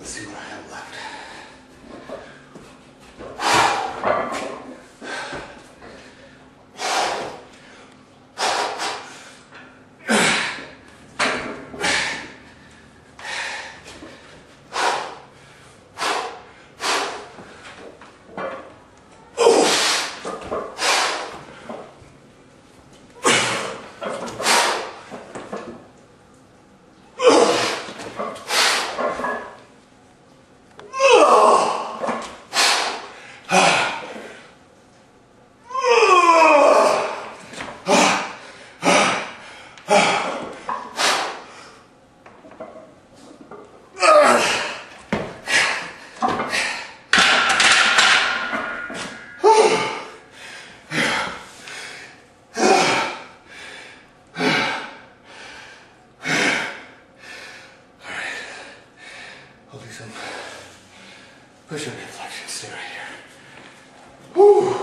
Let's see what I have left. some pushing reflection. Stay right here. Whew.